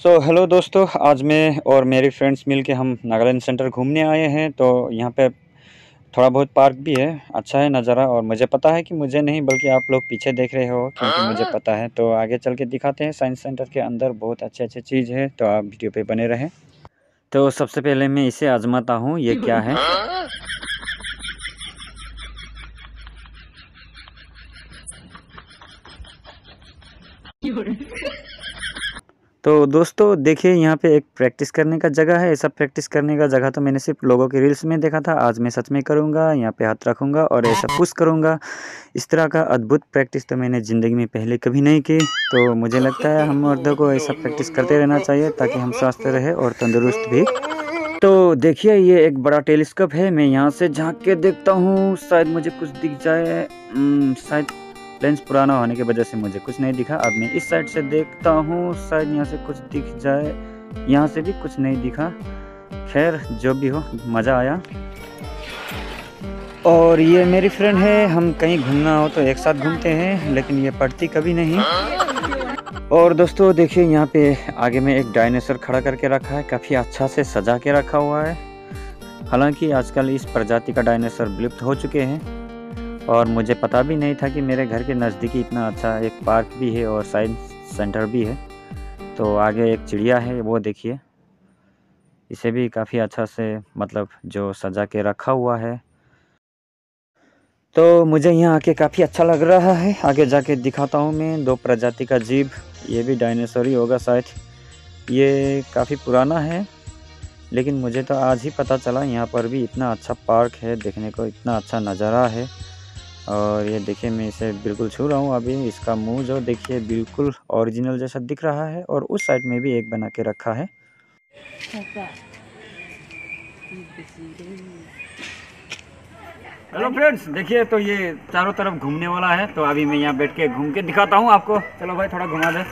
सो so, hello दोस्तों आज मैं और मेरे फ्रेंड्स मिल के हम नागालैंड सेंटर घूमने आए हैं तो यहाँ पे थोड़ा बहुत पार्क भी है अच्छा है नज़ारा और मुझे पता है कि मुझे नहीं बल्कि आप लोग पीछे देख रहे हो क्योंकि मुझे हाँ। पता है। तो आगे चल के दिखाते हैं साइंस सेंटर के अंदर बहुत अच्छे अच्छे चीज़ है तो आप वीडियो पे बने रहें। तो सबसे पहले मैं इसे आजमाता हूँ ये क्या है। तो दोस्तों, देखिए, यहाँ पे एक प्रैक्टिस करने का जगह है। ऐसा प्रैक्टिस करने का जगह तो मैंने सिर्फ़ लोगों के रील्स में देखा था। आज मैं सच में करूँगा, यहाँ पे हाथ रखूँगा और ऐसा पुश करूँगा। इस तरह का अद्भुत प्रैक्टिस तो मैंने ज़िंदगी में पहले कभी नहीं की। तो मुझे लगता है हम मर्दों को ऐसा प्रैक्टिस करते रहना चाहिए ताकि हम स्वस्थ रहे और तंदुरुस्त भी। तो देखिए, ये एक बड़ा टेलीस्कोप है। मैं यहाँ से झाँक के देखता हूँ। शायद मुझे कुछ दिख जाए। शायद लेंस पुराना होने की वजह से मुझे कुछ नहीं दिखा। अब मैं इस साइड से देखता हूँ, शायद यहाँ से कुछ दिख जाए। यहाँ से भी कुछ नहीं दिखा। खैर, जो भी हो, मज़ा आया। और ये मेरी फ्रेंड है, हम कहीं घूमना हो तो एक साथ घूमते हैं, लेकिन ये पढ़ती कभी नहीं। और दोस्तों, देखिए, यहाँ पे आगे में एक डायनासोर खड़ा करके रखा है, काफ़ी अच्छा से सजा के रखा हुआ है। हालाँकि आजकल इस प्रजाति का डायनासोर विलुप्त हो चुके हैं। और मुझे पता भी नहीं था कि मेरे घर के नज़दीकी इतना अच्छा एक पार्क भी है और साइंस सेंटर भी है। तो आगे एक चिड़िया है, वो देखिए। इसे भी काफ़ी अच्छा से मतलब जो सजा के रखा हुआ है। तो मुझे यहाँ आके काफ़ी अच्छा लग रहा है। आगे जाके दिखाता हूँ मैं। दो प्रजाति का जीव, ये भी डायनासोर ही होगा शायद। ये काफ़ी पुराना है, लेकिन मुझे तो आज ही पता चला यहाँ पर भी इतना अच्छा पार्क है, देखने को इतना अच्छा नज़ारा है। और ये देखिए, मैं इसे बिल्कुल छू रहा हूँ अभी। इसका मुँह जो देखिए, बिल्कुल ओरिजिनल जैसा दिख रहा है और उस साइड में भी एक बना के रखा है। हेलो फ्रेंड्स देखिए तो ये चारों तरफ़ घूमने वाला है तो अभी मैं यहाँ बैठ के घूम के दिखाता हूँ आपको। चलो भाई, थोड़ा घुमा दे।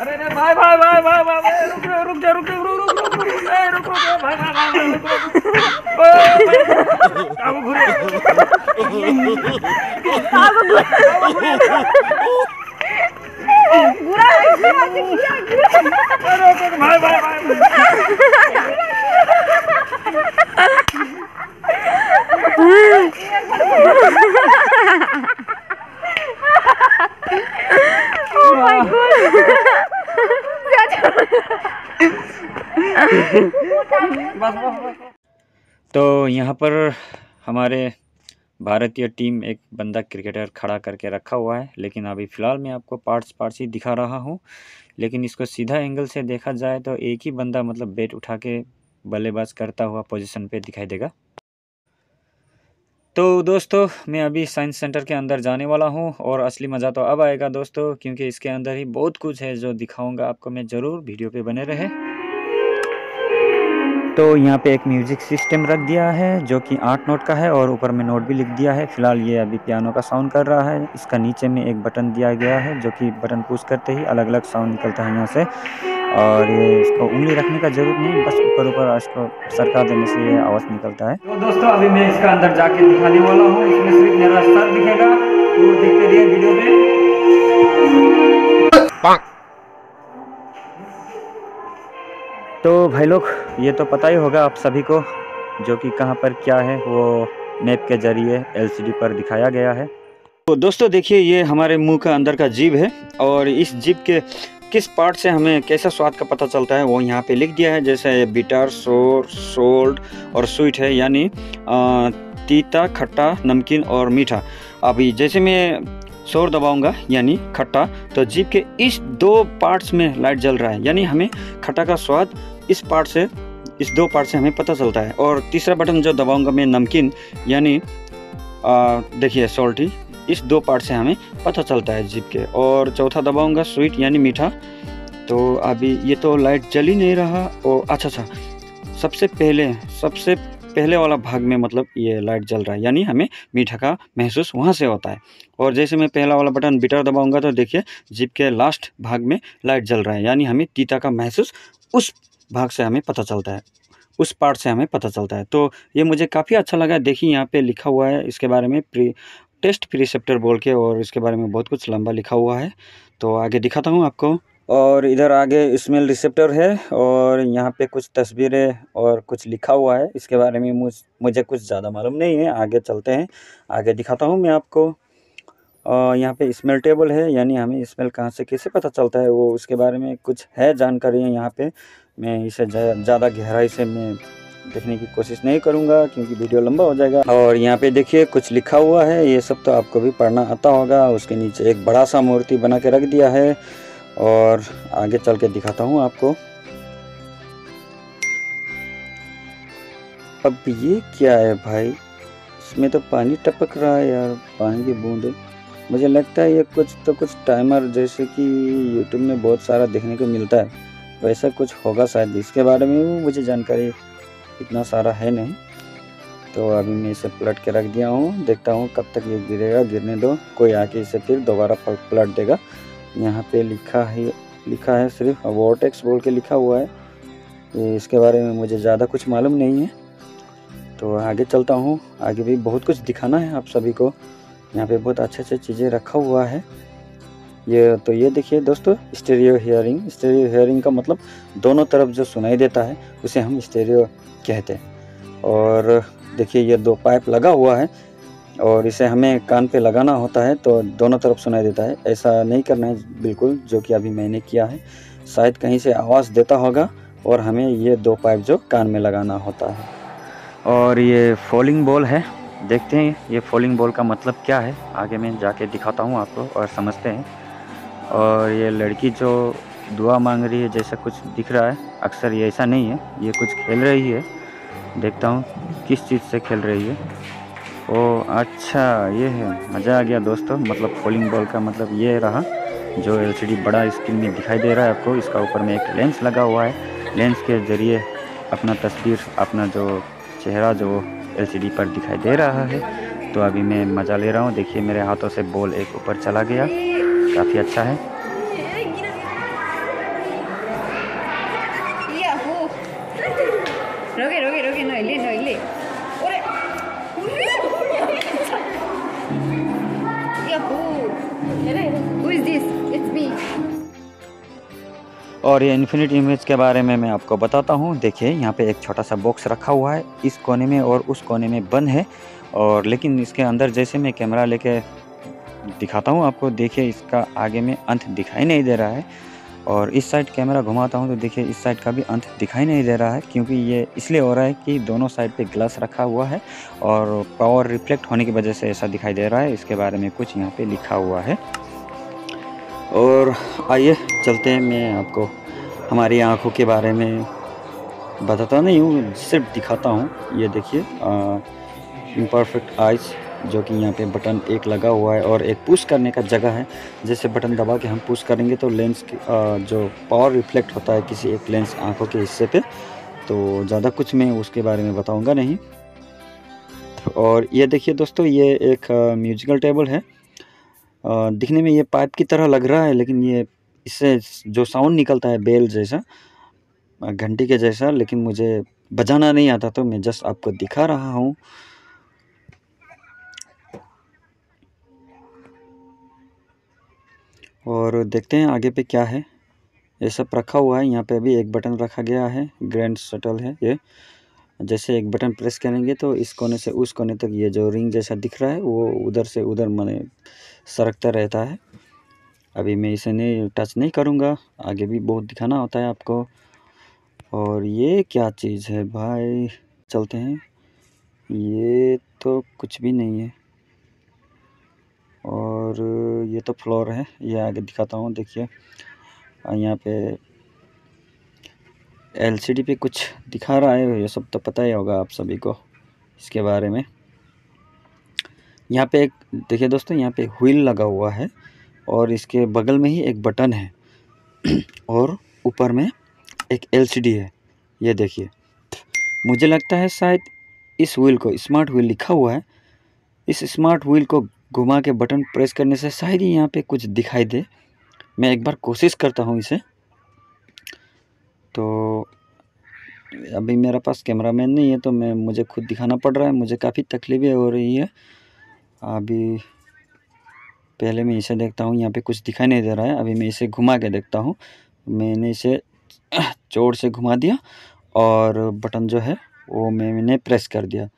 अरे अरे भाई भाई भाई भाई भाई रुक जा रुक जा रुक जा रुक रुक रुक रुक रुक रुक भाई भाई भाई रुक रुक अब घुरे अब घुरे बुरा है भाई भाई तो यहाँ पर हमारे भारतीय टीम एक बंदा क्रिकेटर खड़ा करके रखा हुआ है, लेकिन अभी फ़िलहाल मैं आपको पार्ट्स पार्ट्स ही दिखा रहा हूँ। लेकिन इसको सीधा एंगल से देखा जाए तो एक ही बंदा मतलब बैट उठा के बल्लेबाज करता हुआ पोजीशन पे दिखाई देगा। तो दोस्तों, मैं अभी साइंस सेंटर के अंदर जाने वाला हूँ और असली मज़ा तो अब आएगा दोस्तों, क्योंकि इसके अंदर ही बहुत कुछ है जो दिखाऊँगा आपको मैं ज़रूर, वीडियो पे बने रहे। तो यहाँ पे एक म्यूज़िक सिस्टम रख दिया है जो कि आठ नोट का है और ऊपर में नोट भी लिख दिया है। फ़िलहाल ये अभी पियानो का साउंड कर रहा है। इसका नीचे में एक बटन दिया गया है जो कि बटन पुश करते ही अलग अलग साउंड निकलता है यहाँ से। और ये इसको उंगली रखने का ज़रूरत नहीं बस ऊपर ऊपर इसको सरका देने से ये आवाज़ निकलता है। तो दोस्तों अभी मैं इसका अंदर जाके दिखाने वाला हूँ। इसमें सिर्फ़ मेरा सर दिखेगा। तो देखते रहिए वीडियो में तो भाई लोग, ये तो पता ही होगा आप सभी को, जो कि कहाँ पर क्या है, वो मैप के ज़रिए एलसीडी पर दिखाया गया है। तो दोस्तों, देखिए, ये हमारे मुँह का अंदर का जीव है, और इस जीव के किस पार्ट से हमें कैसा स्वाद का पता चलता है, वो यहाँ पे लिख दिया है, जैसे बिटर सोर सोल्ट और स्वीट है, यानी तीता, खट्टा, नमकीन और मीठा। अभी जैसे मैं शोर दबाऊँगा, यानी खट्टा तो जीप के इस दो पार्ट्स में लाइट जल रहा है, यानी हमें खट्टा का स्वाद इस पार्ट से, इस दो पार्ट से हमें पता चलता है। और तीसरा बटन जो दबाऊँगा मैं नमकीन, यानी देखिए सॉल्टी इस दो पार्ट से हमें पता चलता है जीप के। और चौथा दबाऊँगा स्वीट यानी मीठा। तो अभी ये तो लाइट जल ही नहीं रहा। और अच्छा अच्छा सबसे पहले सबसे पहले वाला भाग में मतलब ये लाइट जल रहा है, यानी हमें मीठा का महसूस वहाँ से होता है। और जैसे मैं पहला वाला बटन बिटर दबाऊँगा तो देखिए जिप के लास्ट भाग में लाइट जल रहा है, यानी हमें तीता का महसूस उस भाग से हमें पता चलता है, उस पार्ट से हमें पता चलता है। तो ये मुझे काफ़ी अच्छा लगा। देखिए, यहाँ पे लिखा हुआ है, इसके बारे में प्री टेस्ट प्रीसेप्टर बोल के और इसके बारे में बहुत कुछ लंबा लिखा हुआ है। तो आगे दिखाता हूँ आपको। और इधर आगे स्मेल रिसेप्टर है और यहाँ पे कुछ तस्वीरें और कुछ लिखा हुआ है। इसके बारे में मुझ, मुझे कुछ ज़्यादा मालूम नहीं है। आगे चलते हैं। आगे दिखाता हूँ मैं आपको। यहाँ पे स्मेल टेबल है, यानी हमें स्मेल कहाँ से, कैसे पता चलता है वो, उसके बारे में कुछ है जानकारी है यहाँ पे। मैं इसे ज़्यादा गहराई से मैं देखने की कोशिश नहीं करूँगा, क्योंकि वीडियो लंबा हो जाएगा। और यहाँ पे देखिए, कुछ लिखा हुआ है, ये सब तो आपको भी पढ़ना आता होगा। उसके नीचे एक बड़ा सा मूर्ति बना के रख दिया है, और आगे चल के दिखाता हूँ आपको। अब ये क्या है भाई? इसमें तो पानी टपक रहा है यार, पानी की बूंदे। मुझे लगता है ये कुछ तो कुछ टाइमर जैसे कि यूट्यूब में बहुत सारा देखने को मिलता है। वैसा कुछ होगा शायद। इसके बारे में भी मुझे जानकारी इतना सारा है नहीं। तो अभी मैं इसे पलट के रख दिया हूँ। देखता हूँ कब तक ये गिरेगा, गिरने दो। कोई आके इसे फिर दोबारा पलट देगा। यहाँ पे लिखा है लिखा है सिर्फ़ वोटेक्स बोल के लिखा हुआ है। ये इसके बारे में मुझे ज़्यादा कुछ मालूम नहीं है। तो आगे चलता हूँ। आगे भी बहुत कुछ दिखाना है आप सभी को। यहाँ पे बहुत अच्छे अच्छे चीज़ें रखा हुआ है। ये तो ये देखिए दोस्तों स्टेरियो हेयरिंग स्टेरियो हेयरिंग का मतलब दोनों तरफ़ जो सुनाई देता है, उसे हम स्टेरियो कहते हैं। और देखिए ये दो पाइप लगा हुआ है और इसे हमें कान पे लगाना होता है तो दोनों तरफ़ सुनाई देता है। ऐसा नहीं करना है बिल्कुल, जो कि अभी मैंने किया है। शायद कहीं से आवाज़ देता होगा और हमें ये दो पाइप जो कान में लगाना होता है। और ये फॉलिंग बॉल है। देखते हैं ये फॉलिंग बॉल का मतलब क्या है। आगे मैं जाके दिखाता हूँ आपको और समझते हैं। और ये लड़की जो दुआ मांग रही है, जैसा कुछ दिख रहा है, अक्सर ये ऐसा नहीं है। ये कुछ खेल रही है। देखता हूँ किस चीज़ से खेल रही है। ओ अच्छा ये है। मज़ा आ गया दोस्तों। मतलब फॉलिंग बॉल का मतलब ये रहा, जो एलसीडी बड़ा स्क्रीन में दिखाई दे रहा है आपको। इसका ऊपर में एक लेंस लगा हुआ है। लेंस के ज़रिए अपना तस्वीर, अपना जो चेहरा, जो एलसीडी पर दिखाई दे रहा है। तो अभी मैं मज़ा ले रहा हूँ। देखिए मेरे हाथों से बॉल एक ऊपर चला गया। काफ़ी अच्छा है। और ये इन्फिनिट इमेज के बारे में मैं आपको बताता हूँ। देखिए, यहाँ पे एक छोटा सा बॉक्स रखा हुआ है, इस कोने में और उस कोने में बंद है। और लेकिन इसके अंदर जैसे मैं कैमरा लेके दिखाता हूँ आपको, देखिए इसका आगे में अंत दिखाई नहीं दे रहा है। और इस साइड कैमरा घुमाता हूँ तो देखिए इस साइड का भी अंत दिखाई नहीं दे रहा है, क्योंकि ये इसलिए हो रहा है कि दोनों साइड पे ग्लास रखा हुआ है और पावर रिफ्लेक्ट होने की वजह से ऐसा दिखाई दे रहा है। इसके बारे में कुछ यहाँ पे लिखा हुआ है। और आइए, चलते हैं। मैं आपको हमारी आँखों के बारे में बताता नहीं हूँ, सिर्फ़ दिखाता हूँ। ये देखिए इम्परफेक्ट आइज़ जो कि यहाँ पे बटन एक लगा हुआ है और एक पुश करने का जगह है। जैसे बटन दबा के हम पुश करेंगे तो लेंस जो पावर रिफ्लेक्ट होता है किसी एक लेंस आँखों के हिस्से पे तो ज़्यादा कुछ मैं उसके बारे में बताऊँगा नहीं। और ये देखिए दोस्तों, ये एक म्यूजिकल टेबल है। दिखने में ये पाइप की तरह लग रहा है, लेकिन ये इससे जो साउंड निकलता है बेल जैसा घंटी के जैसा, लेकिन मुझे बजाना नहीं आता तो मैं जस्ट आपको दिखा रहा हूँ। और देखते हैं आगे पे क्या है। ये सब रखा हुआ है, यहाँ पे अभी एक बटन रखा गया है, ग्रैंड शटल है ये। जैसे एक बटन प्रेस करेंगे तो इस कोने से उस कोने तक ये जो रिंग जैसा दिख रहा है, वो उधर से उधर मैंने सरकता रहता है। अभी मैं इसे नहीं, टच नहीं करूँगा, आगे भी बहुत दिखाना होता है आपको। और ये क्या चीज़ है भाई? चलते हैं। ये तो कुछ भी नहीं है। और ये तो फ्लोर है, ये आगे दिखाता हूँ, देखिए। यहाँ पे एलसीडी पे कुछ दिखा रहा है, ये सब तो पता ही होगा आप सभी को इसके बारे में। यहाँ पे एक, देखिए दोस्तों, यहाँ पे व्हील लगा हुआ है और इसके बगल में ही एक बटन है और ऊपर में एक एलसीडी है, ये देखिए। मुझे लगता है शायद इस व्हील को स्मार्ट व्हील लिखा हुआ है, इस स्मार्ट व्हील को घुमा के बटन प्रेस करने से शायद ही यहाँ पे कुछ दिखाई दे। मैं एक बार कोशिश करता हूँ इसे। तो अभी मेरा पास कैमरा मैन नहीं है तो मैं मुझे खुद दिखाना पड़ रहा है। मुझे काफ़ी तकलीफ़ें हो रही है। अभी पहले मैं इसे देखता हूँ यहाँ पे कुछ दिखाई नहीं दे रहा है। अभी मैं इसे घुमा के देखता हूँ। मैंने इसे ज़ोर से घुमा दिया और बटन जो है वो मैंने प्रेस कर दिया।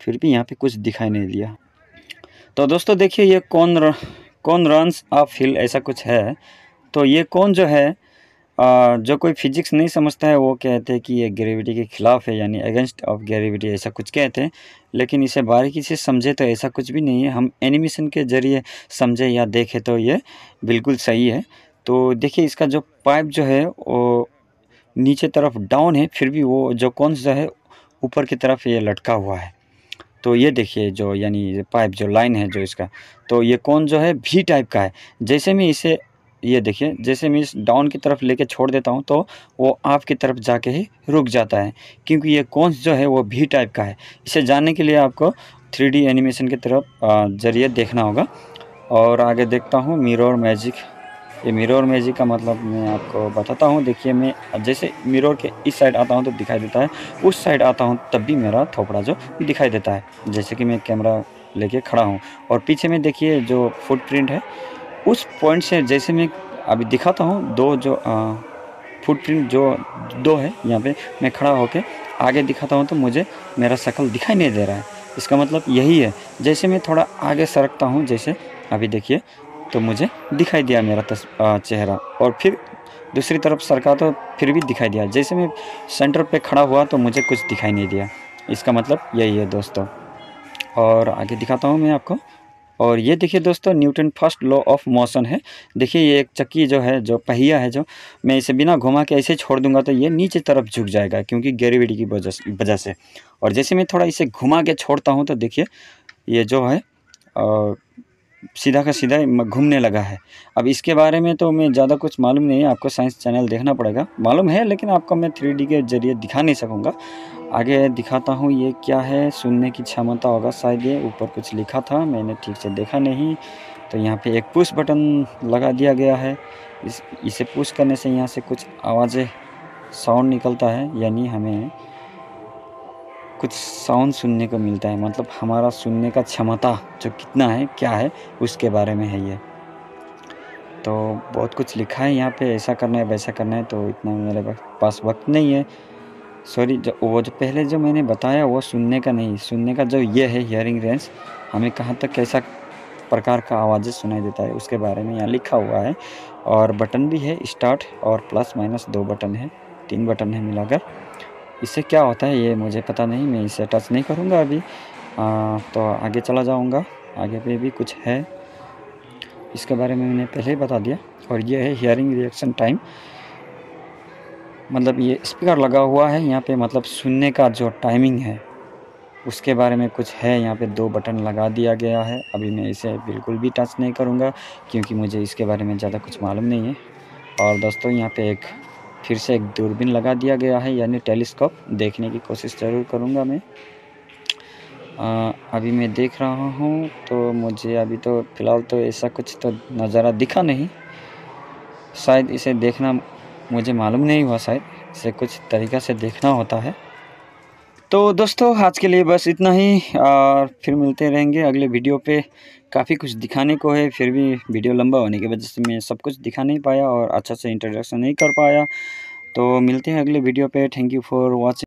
फिर भी यहाँ पे कुछ दिखाई नहीं दिया। तो दोस्तों देखिए ये कौन र, कौन रन्स ऑफ़ हिल ऐसा कुछ है। तो ये कौन जो है जो कोई फिजिक्स नहीं समझता है, वो कहते हैं कि ये ग्रेविटी के ख़िलाफ़ है, यानी अगेंस्ट ऑफ़ ग्रेविटी ऐसा कुछ कहते हैं। लेकिन इसे बारीकी से समझे तो ऐसा कुछ भी नहीं है। हम एनिमेशन के ज़रिए समझे या देखें तो ये बिल्कुल सही है। तो देखिए, इसका जो पाइप जो है, वो नीचे तरफ़ डाउन है, फिर भी वो जो कौन जो है, ऊपर की तरफ़ ये लटका हुआ है। तो ये देखिए जो, यानी पाइप जो लाइन है जो इसका तो ये कौन जो है भी टाइप का है। जैसे मैं इसे ये देखिए, जैसे मैं इस डाउन की तरफ़ लेके छोड़ देता हूँ तो वो आप की तरफ़ जाके ही रुक जाता है, क्योंकि ये कौन जो है वो भी टाइप का है। इसे जानने के लिए आपको थ्री एनिमेशन की तरफ़ ज़रिए देखना होगा। और आगे देखता हूँ मिरर मैजिक ये मिरर मैजिक का मतलब मैं आपको बताता हूँ। देखिए, मैं जैसे मिरर के इस साइड आता हूँ तो दिखाई देता है। उस साइड आता हूँ, तब भी मेरा थोपड़ा जो दिखाई देता है, जैसे कि मैं कैमरा लेके खड़ा हूँ। और पीछे में देखिए, जो फुटप्रिंट है उस पॉइंट से जैसे मैं अभी दिखाता हूँ, दो जो फुटप्रिंट जो दो है, यहाँ पे मैं खड़ा होके आगे दिखाता हूँ तो मुझे मेरा शकल दिखाई नहीं दे रहा है। इसका मतलब यही है, जैसे मैं थोड़ा आगे सरकता हूँ, जैसे अभी देखिए तो मुझे दिखाई दिया मेरा चेहरा। और फिर दूसरी तरफ़ सरका तो फिर भी दिखाई दिया। जैसे मैं सेंटर पे खड़ा हुआ तो मुझे कुछ दिखाई नहीं दिया। इसका मतलब यही है दोस्तों। और आगे दिखाता हूँ मैं आपको। और ये देखिए दोस्तों, Newton first law of motion है। देखिए ये एक चक्की जो है, जो पहिया है जो, मैं इसे बिना घुमा के ऐसे छोड़ दूँगा तो ये नीचे तरफ़ झुक जाएगा क्योंकि ग्रेविटी की वजह से और जैसे मैं थोड़ा इसे घुमा के छोड़ता हूँ तो देखिए, ये जो है सीधा का सीधा घूमने लगा है। अब इसके बारे में तो मैं ज़्यादा कुछ मालूम नहीं है, आपको साइंस चैनल देखना पड़ेगा। मालूम है, लेकिन आपको मैं थ्री के ज़रिए दिखा नहीं सकूँगा। आगे दिखाता हूँ ये क्या है। सुनने की क्षमता होगा शायद ये। ऊपर कुछ लिखा था, मैंने ठीक से देखा नहीं। तो यहाँ पे एक पुश बटन लगा दिया गया है। इस, इसे पुश करने से यहाँ से कुछ आवाज़ें साउंड निकलता है। यानी हमें कुछ साउंड सुनने को मिलता है। मतलब हमारा सुनने का क्षमता जो कितना है, क्या है, उसके बारे में है ये। तो बहुत कुछ लिखा है यहाँ पे। ऐसा करना है, वैसा करना है तो इतना मेरे पास वक्त नहीं है। सॉरी जो वो जो पहले जो मैंने बताया वो सुनने का नहीं सुनने का जो ये है हियरिंग रेंज हमें कहाँ तक कैसा प्रकार का आवाज़ सुनाई देता है उसके बारे में यहाँ लिखा हुआ है। और बटन भी है स्टार्ट और प्लस माइनस दो बटन है तीन बटन है मिलाकर। इससे क्या होता है ये मुझे पता नहीं मैं इसे टच नहीं करूँगा अभी। आ, तो आगे चला जाऊँगा आगे पे भी कुछ है। इसके बारे में मैंने पहले ही बता दिया। और ये है हियरिंग रिएक्शन टाइम मतलब ये स्पीकर लगा हुआ है यहाँ पे मतलब सुनने का जो टाइमिंग है उसके बारे में कुछ है यहाँ पे दो बटन लगा दिया गया है। अभी मैं इसे बिल्कुल भी टच नहीं करूँगा क्योंकि मुझे इसके बारे में ज़्यादा कुछ मालूम नहीं है। और दोस्तों यहाँ पे एक फिर से एक दूरबीन लगा दिया गया है यानी टेलीस्कोप देखने की कोशिश ज़रूर करूँगा मैं। आ, अभी मैं देख रहा हूँ तो मुझे अभी तो फ़िलहाल तो ऐसा कुछ तो नज़ारा दिखा नहीं। शायद इसे देखना मुझे मालूम नहीं हुआ शायद, इसे कुछ तरीक़ा से देखना होता है। तो दोस्तों, आज के लिए बस इतना ही, और फिर मिलते रहेंगे अगले वीडियो पे। काफ़ी कुछ दिखाने को है, फिर भी वीडियो लंबा होने की वजह से मैं सब कुछ दिखा नहीं पाया और अच्छा से इंट्रोडक्शन नहीं कर पाया। तो मिलते हैं अगले वीडियो पे। Thank you for watching